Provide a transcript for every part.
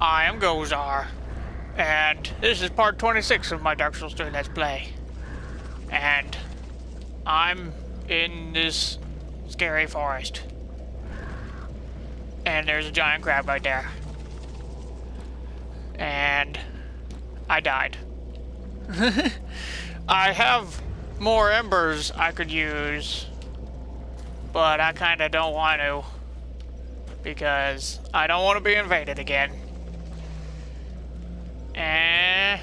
I am Ghozzar, and this is part 26 of my Dark Souls 3 Let's Play. And I'm in this scary forest. And there's a giant crab right there. And I died. I have more embers I could use, but I kind of don't want to because I don't want to be invaded again. And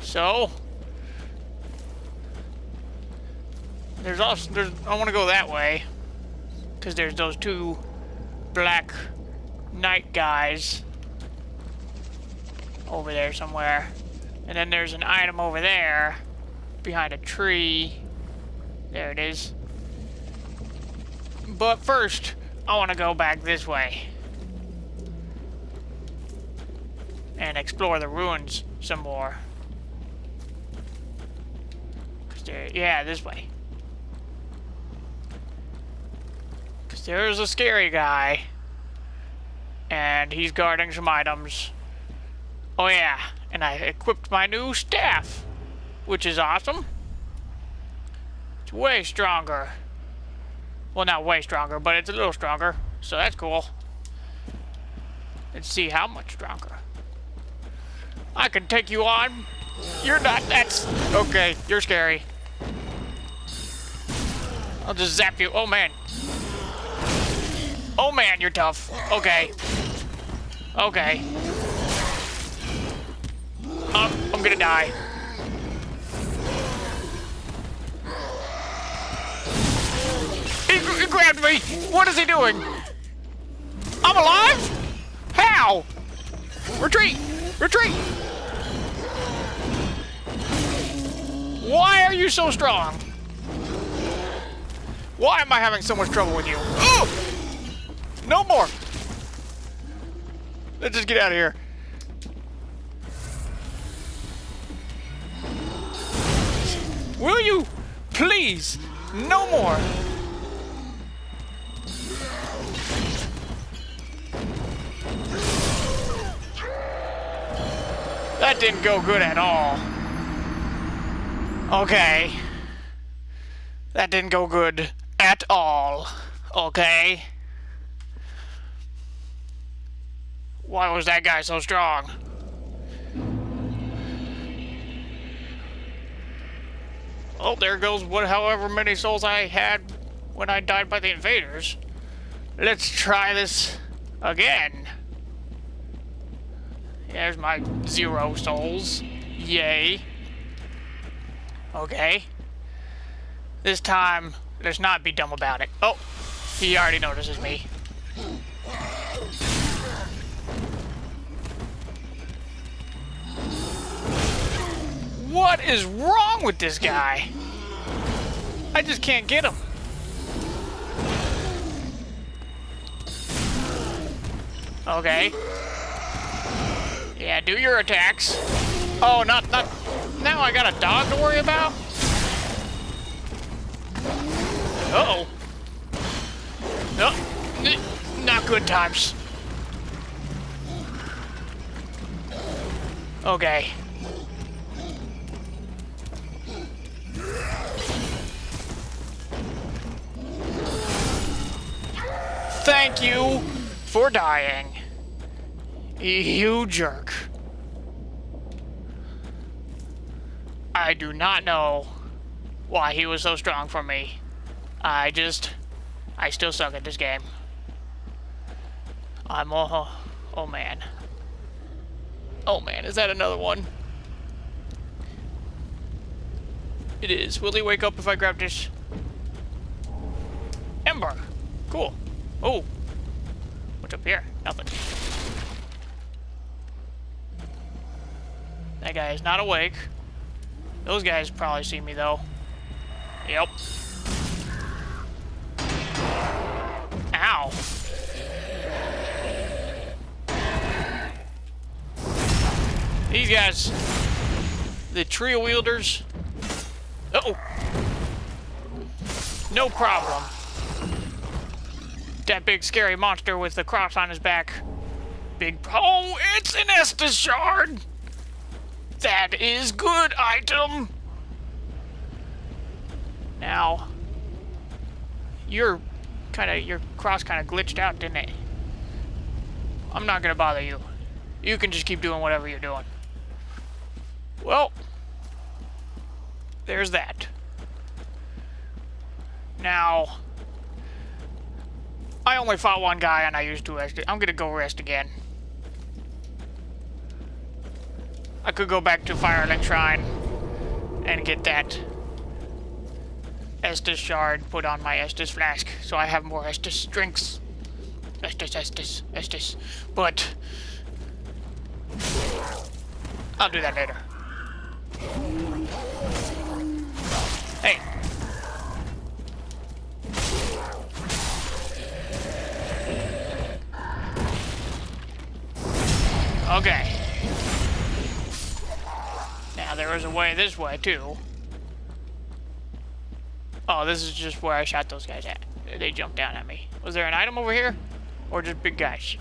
so there's also there's I want to go that way because there's those two black knight guys over there somewhere. And then there's an item over there behind a tree. There it is. But first, I want to go back this way. And explore the ruins some more. There, yeah, this way. Cause there's a scary guy. And he's guarding some items. Oh yeah, and I equipped my new staff, which is awesome. It's way stronger. Well, not way stronger, but it's a little stronger, so that's cool. Let's see how much stronger. I can take you on. You're not, that's, okay, you're scary. I'll just zap you. Oh, man. Oh, man, you're tough. Okay. Okay. Um, I'm gonna die. He, he grabbed me! What is he doing? I'm alive? How? Retreat! Retreat! Why are you so strong? Why am I having so much trouble with you? Oh! No more! Let's just get out of here. Will you? Please! No more! That didn't go good at all. Okay. That didn't go good at all. Okay. Why was that guy so strong? Oh, there goes what however many souls I had when I died by the invaders. Let's try this again. There's my zero souls. Yay. Okay. This time, let's not be dumb about it. Oh, he already notices me. What is wrong with this guy? I just can't get him. Okay. Yeah, do your attacks. Oh, not, not, now I got a dog to worry about? Uh-oh. Uh, no, not good times. Okay. Thank you for dying. You jerk. I do not know why he was so strong for me. I just... I still suck at this game. I'm... Oh, oh man. Oh man, is that another one? It is. Will he wake up if I grab this? Ember. Cool. Oh. What's up here? Nothing. That guy is not awake. Those guys probably see me, though. Yep. Ow. These guys, the trio wielders. Uh oh. No problem that big scary monster with the cross on his back big... Oh, it's an Estus shard! That is good item! Now, your kind of your cross kind of glitched out, didn't it? I'm not gonna bother you. You can just keep doing whatever you're doing. Well, there's that. Now, I only fought one guy and I used two rest. I'm gonna go rest again. I could go back to Firelink Shrine and get that Estus shard put on my Estus flask so I have more Estus drinks. Estus, Estus, Estus. But I'll do that later. Hey. Okay. There is a way this way too. Oh, this is just where I shot those guys at. They jumped down at me. Was there an item over here? Or just big guys?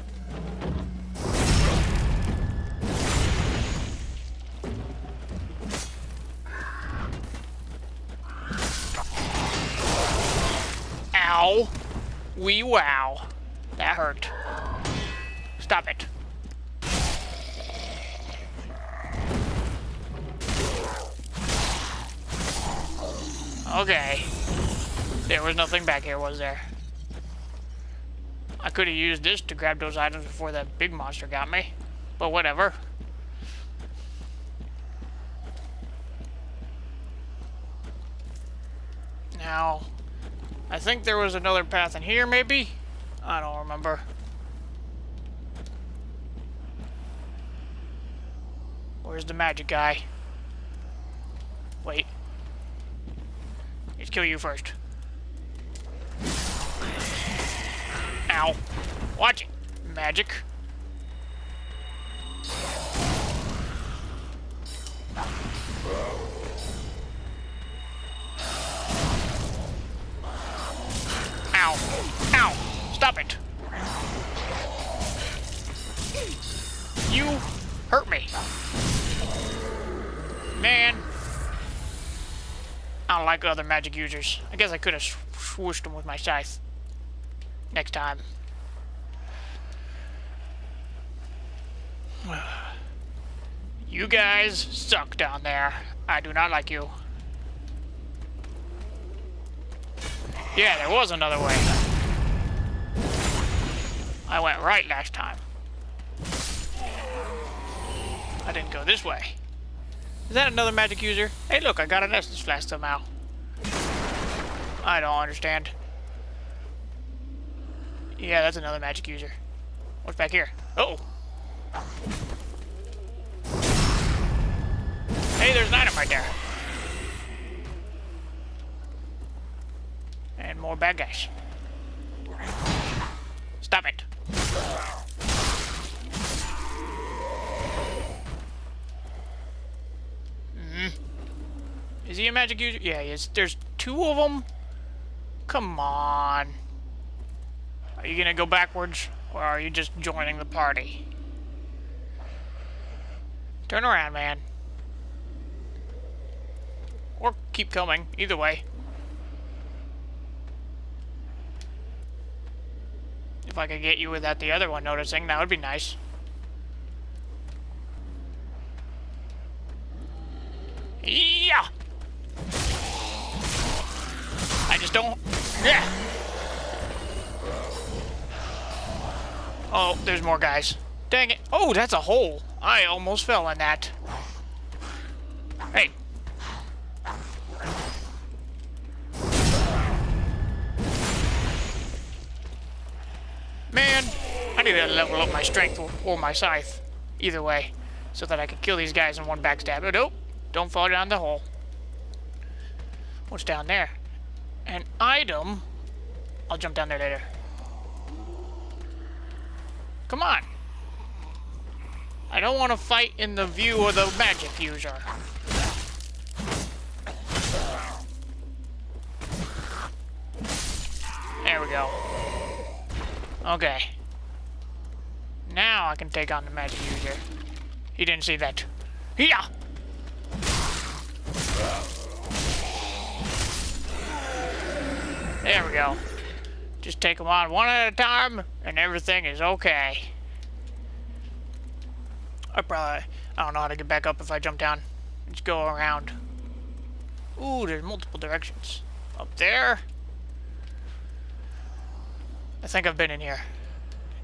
Ow. Wee wow. That hurt. Stop it. Okay. There was nothing back here, was there? I could have used this to grab those items before that big monster got me. But whatever. Now, I think there was another path in here, maybe? I don't remember. Where's the magic guy? Wait. Let's kill you first. Ow. Watch it. Magic. Ow. Ow. Stop it. You hurt me. Man. Don't like other magic users. I guess I could have swooshed them with my scythe. Next time. You guys suck down there. I do not like you. Yeah, there was another way. I went right last time. I didn't go this way. Is that another magic user? Hey look, I got an essence flask somehow. I don't understand. Yeah, that's another magic user. What's back here? Uh oh. Hey, there's an item right there. And more bad guys. Stop it. Mm. Is he a magic user? Yeah, he is. There's two of them? Come on. Are you gonna go backwards? Or are you just joining the party? Turn around, man. Or keep coming. Either way. If I could get you without the other one noticing, that would be nice. Yeah! Oh, there's more guys. Dang it. Oh, that's a hole. I almost fell in that. Hey. Man, I need to level up my strength or my scythe. Either way. So that I can kill these guys in one backstab. Oh, nope. Don't fall down the hole. What's down there? An item? I'll jump down there later. Come on. I don't want to fight in the view of the magic user. There we go. Okay. Now I can take on the magic user. He didn't see that. Yeah! There we go. Just take them on one at a time, and everything is okay. I probably, I don't know how to get back up if I jump down. Just go around. Ooh, there's multiple directions. Up there. I think I've been in here.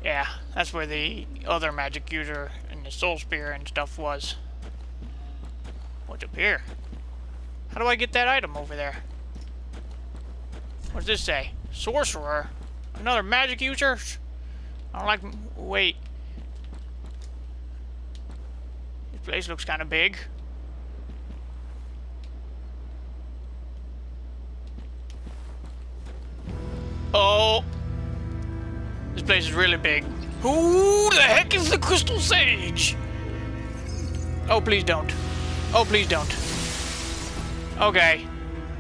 Yeah, that's where the other magic user and the soul spear and stuff was. What's up here? How do I get that item over there? What does this say? Sorcerer? Another magic user? I don't like... Wait. This place looks kind of big. Oh! This place is really big. Who the heck is the Crystal Sage? Oh, please don't. Oh, please don't. Okay.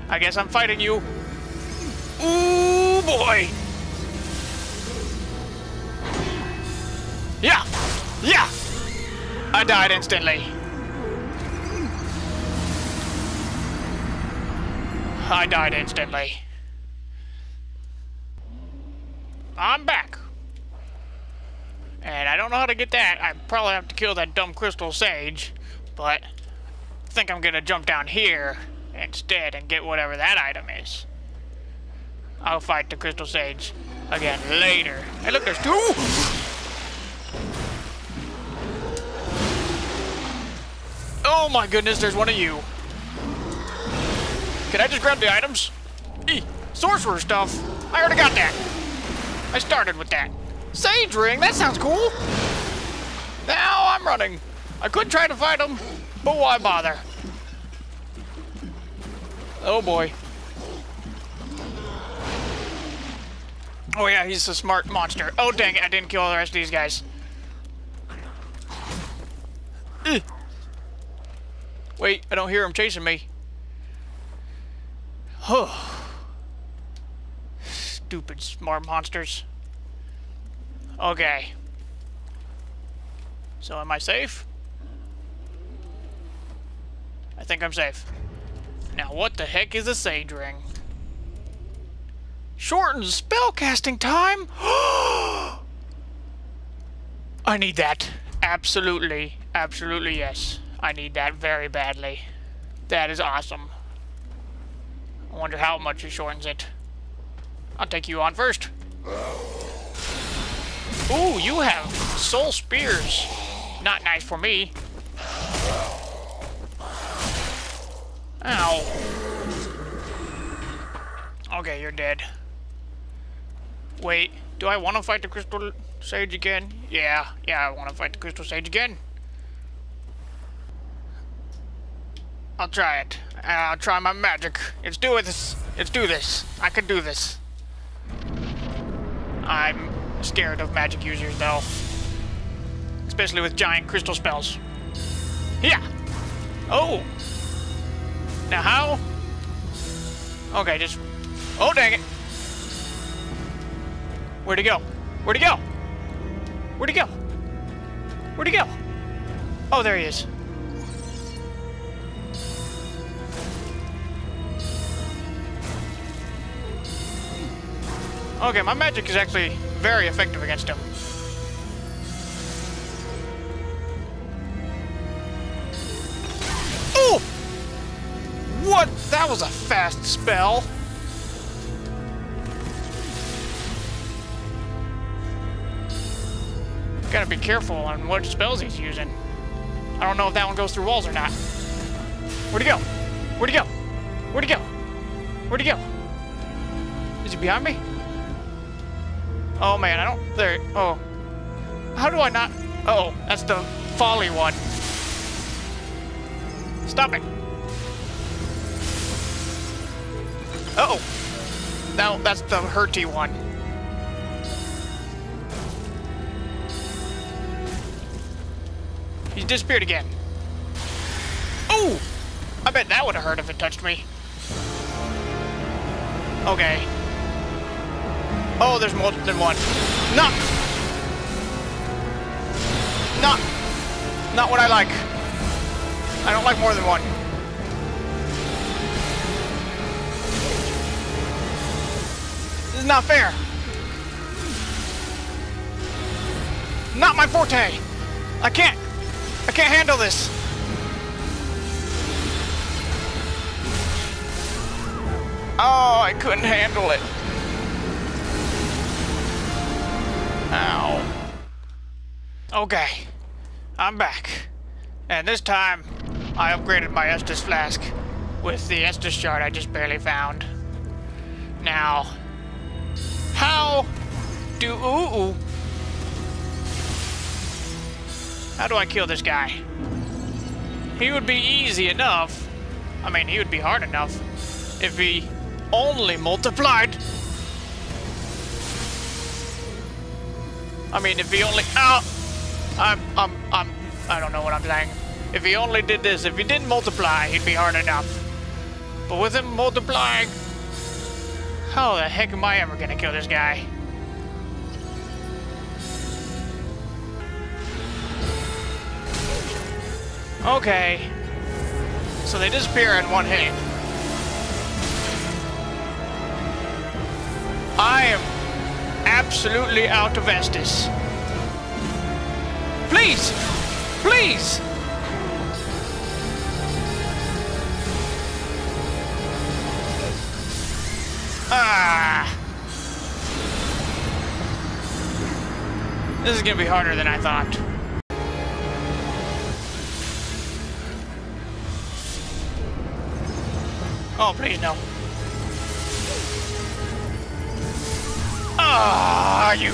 I guess I'm fighting you. Ooh, boy! Yeah! Yeah! I died instantly. I died instantly. I'm back. And I don't know how to get that. I probably have to kill that dumb crystal sage. But I think I'm gonna jump down here instead and get whatever that item is. I'll fight the Crystal Sage again later. Hey, look, there's two! Oh my goodness, there's one of you. Can I just grab the items? Eee, sorcerer stuff. I already got that. I started with that. Sage ring, that sounds cool. Now I'm running. I could try to fight him, but why bother? Oh boy. Oh yeah, he's a smart monster. Oh dang it, I didn't kill all the rest of these guys. Ugh. Wait, I don't hear him chasing me. Oh. Stupid smart monsters. Okay. So am I safe? I think I'm safe. Now what the heck is a Sage Ring? Shortens spellcasting time? I need that. Absolutely. Absolutely yes. I need that very badly. That is awesome. I wonder how much it shortens it. I'll take you on first. Ooh, you have soul spears. Not nice for me. Ow. Okay, you're dead. Wait, do I want to fight the Crystal Sage again? Yeah, yeah, I want to fight the Crystal Sage again. I'll try it. I'll try my magic. Let's do this. Let's do this. I can do this. I'm scared of magic users, though. Especially with giant crystal spells. Yeah! Oh! Now how? Okay, just... Oh, dang it! Where'd he go? Where'd he go? Where'd he go? Where'd he go? Oh, there he is. Okay, my magic is actually very effective against him. Oh! What? That was a fast spell. Gotta be careful on what spells he's using. I don't know if that one goes through walls or not. Where'd he go? Where'd he go? Where'd he go? Where'd he go? Is he behind me? Oh man, I don't... There... Oh. How do I not... Oh, that's the folly one. Stop it. Uh oh. Now, that's the hurty one. Disappeared again. Oh! I bet that would have hurt if it touched me. Okay. Oh, there's more than one. No! not, not what I like. I don't like more than one. This is not fair. Not my forte. I can't, I can't handle this. Oh, I couldn't handle it. Ow. Okay, I'm back. And this time, I upgraded my Estus Flask with the Estus Shard I just barely found. Now, how do... Ooh, ooh. How do I kill this guy? He would be easy enough. I mean, he would be hard enough if he only multiplied. I mean, if he only... Oh! I'm... I'm... I'm... I don't know what I'm saying. If he only did this, if he didn't multiply, he'd be hard enough. But with him multiplying... How the heck am I ever gonna kill this guy? Okay. So they disappear in one hit. I am absolutely out of Estus. Please! Please! Ah! This is gonna be harder than I thought. Oh, please no. Ah, you.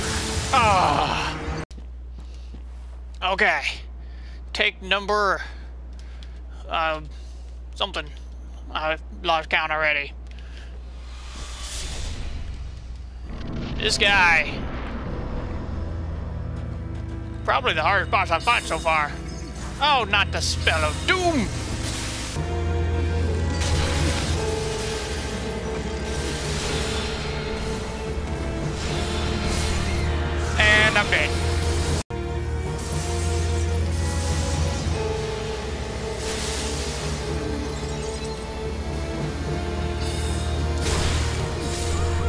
Ah. Okay. Take number. Uh, something. I lost count already. This guy. Probably the hardest boss I've fought so far. Oh, not the spell of doom! And I'm dead.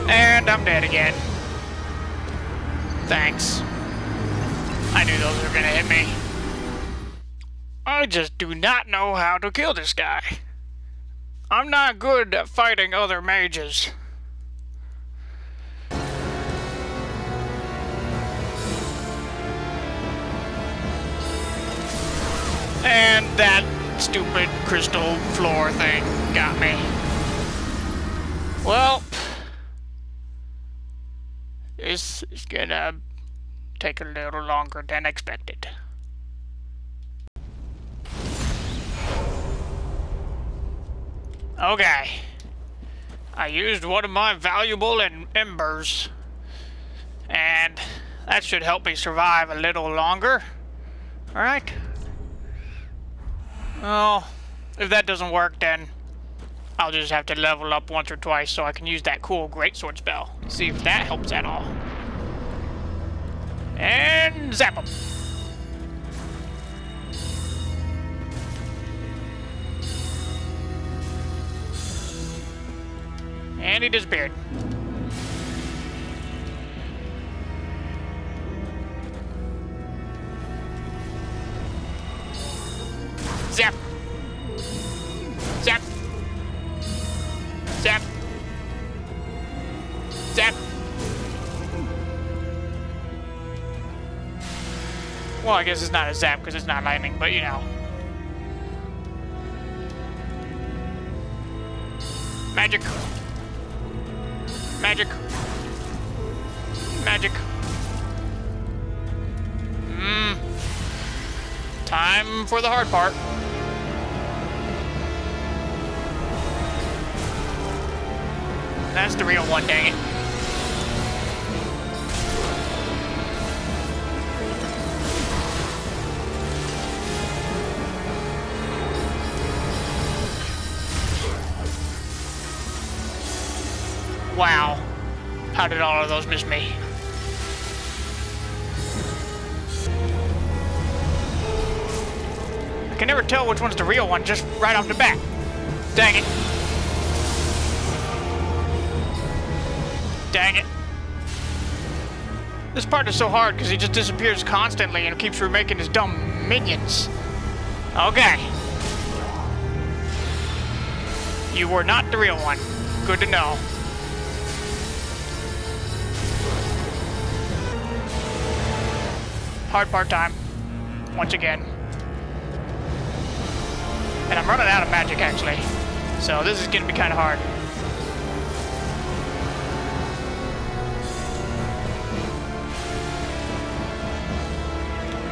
And I'm dead again. Thanks. I knew those were gonna hit me. I just do not know how to kill this guy. I'm not good at fighting other mages. And that stupid crystal floor thing got me. Well, this is gonna take a little longer than expected. Okay. I used one of my valuable embers. And that should help me survive a little longer. Alright. Well, if that doesn't work, then I'll just have to level up once or twice so I can use that cool greatsword spell. See if that helps at all. And zap him. And he disappeared. Guess it's not a zap because it's not lightning, but you know. Magic. Magic. Magic. Mmm. Time for the hard part. That's the real one, dang it. How did all of those miss me? I can never tell which one's the real one just right off the bat. Dang it. Dang it. This part is so hard because he just disappears constantly and keeps remaking his dumb minions. Okay. You were not the real one. Good to know. Hard part time. Once again. And I'm running out of magic, actually. So this is to be kind of hard.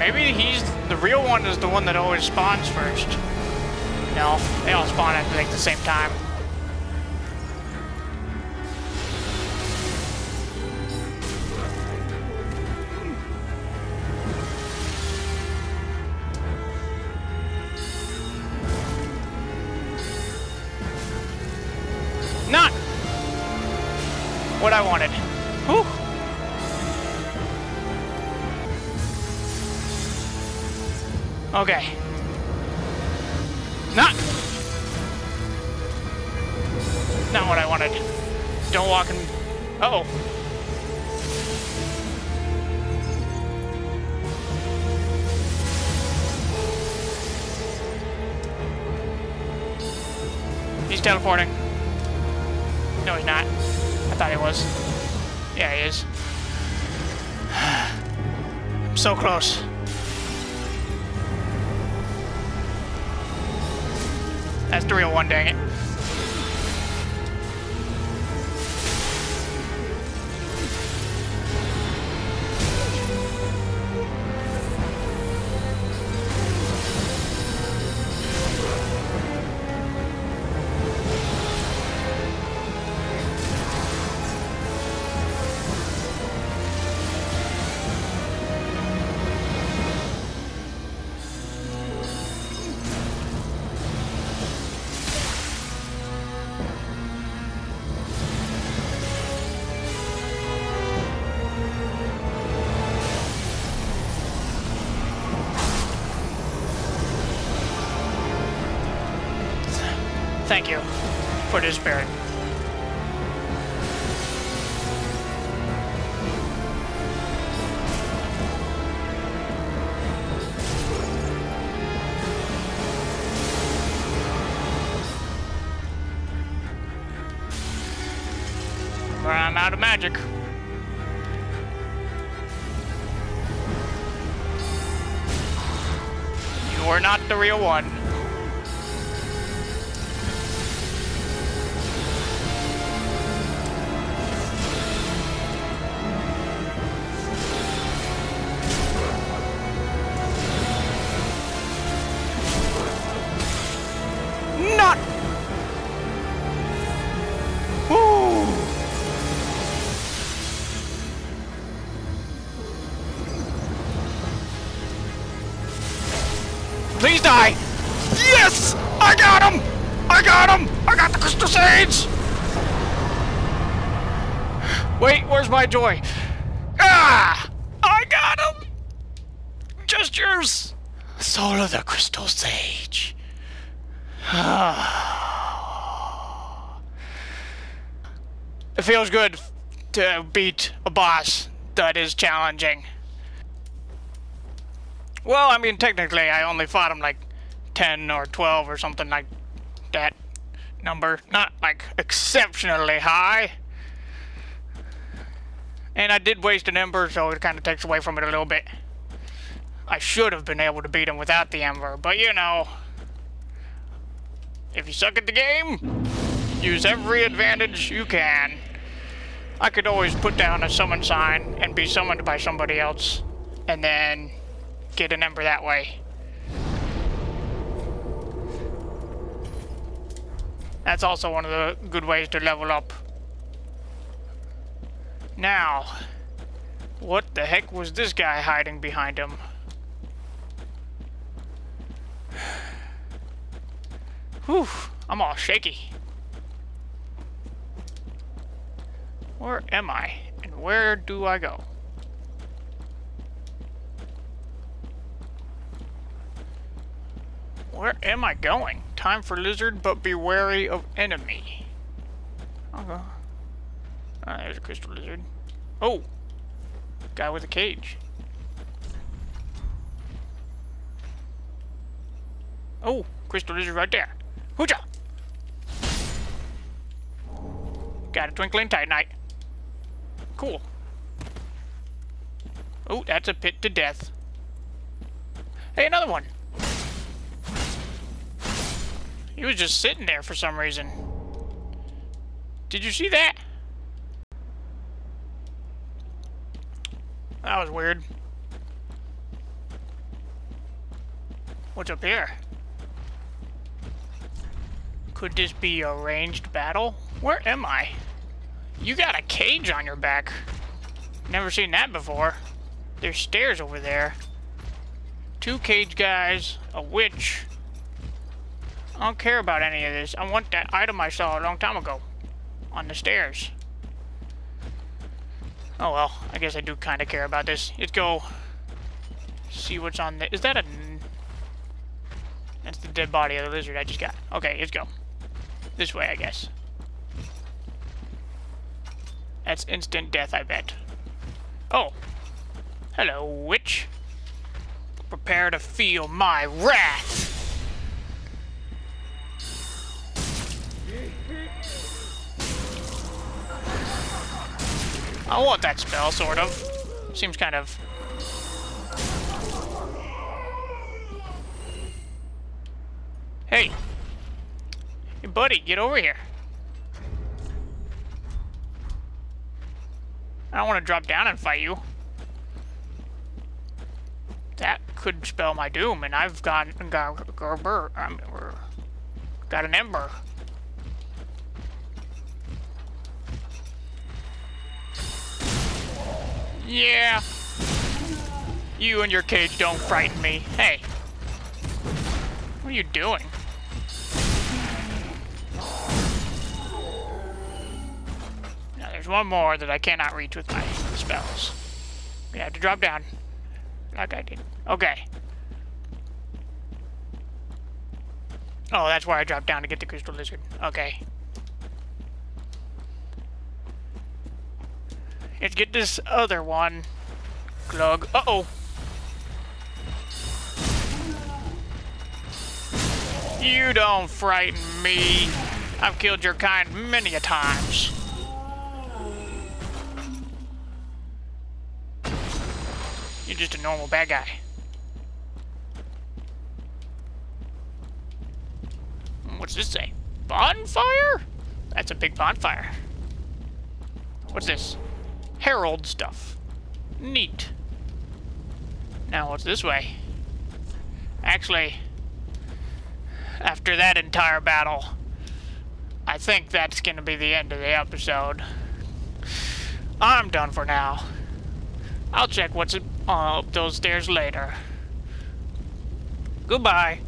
Maybe he's... The real one is the one that always spawns first. No, they all spawn at like the same time. He's teleporting. No, he's not. I thought he was. Yeah, he is. I'm so close. That's the real oh one, dang it. Thank you for. Where I'm out of magic. You are not the real one. I got him! I got the crystal sage! Wait, where's my joy? Ah! I got him! Just yours! Soul of the crystal sage. it feels good to beat a boss that is challenging. Well, I mean, technically, I only fought him like 10 or 12 or something like that number. Not like exceptionally high. And I did waste an ember, so it kind of takes away from it a little bit. I should have been able to beat him without the ember, but you know, if you suck at the game, use every advantage you can. I could always put down a summon sign and be summoned by somebody else, and then get an ember that way. That's also one of the good ways to level up. Now, what the heck was this guy hiding behind him? Whew, I'm all shaky. Where am I? And where do I go? Where am I going? Time for lizard, but be wary of enemy. Okay. Ah, there's a crystal lizard. Oh! Guy with a cage. Oh, crystal lizard right there. Hooja! Got a twinkling titanite. Cool. Oh, that's a pit to death. Hey, another one. He was just sitting there for some reason. Did you see that? That was weird. What's up here? Could this be a ranged battle? Where am I? You got a cage on your back. Never seen that before. There's stairs over there. Two cage guys, a witch. I don't care about any of this. I want that item I saw a long time ago. On the stairs. Oh well, I guess I do kind of care about this. Let's go see what's on the... Is that a... That's the dead body of the lizard I just got. Okay, let's go. This way, I guess. That's instant death, I bet. Oh. Hello, witch. Prepare to feel my wrath. I want that spell, sort of. Seems kind of... Hey. Hey, buddy, get over here. I don't want to drop down and fight you. That could spell my doom, and I've got got got, got an ember. Yeah. You and your cage don't frighten me. Hey. What are you doing? Now there's one more that I cannot reach with my spells. We have to drop down. Like I did. Okay. Oh, that's where I dropped down to get the crystal lizard. Okay. Let's get this other one. Glug. Uh-oh. You don't frighten me. I've killed your kind many a times. You're just a normal bad guy. What's this say? Bonfire? That's a big bonfire. What's this? Herald stuff. Neat. Now what's this way? Actually, after that entire battle, I think that's going to be the end of the episode. I'm done for now. I'll check what's uh, up those stairs later. Goodbye.